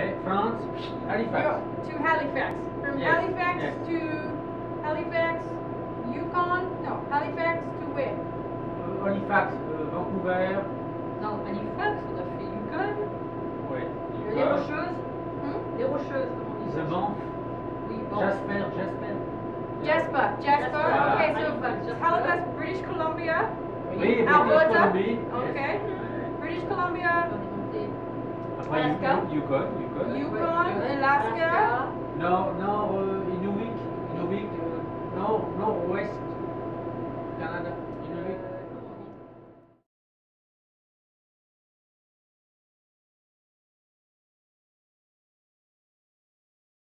Ouais, France, Halifax. Yo, to Halifax. From Yes, Halifax yes. to Halifax, Yukon. No, Halifax to where? Euh, Halifax, euh, Vancouver. Non, Halifax, on a fait Yukon. Ouais. Les. Rocheuses. Hmm? Les Rocheuses, on dit The Banff. Oui, bon. Jasper, Jasper. Jasper. Jasper. Jasper. Okay, so ah, Halifax, British Columbia. Oui, British Alberta. Columbia. Okay. Yes. Ouais. British Columbia, On est monté. Après, Alaska. Yukon, Yukon. Yukon, Alaska. No, no. euh,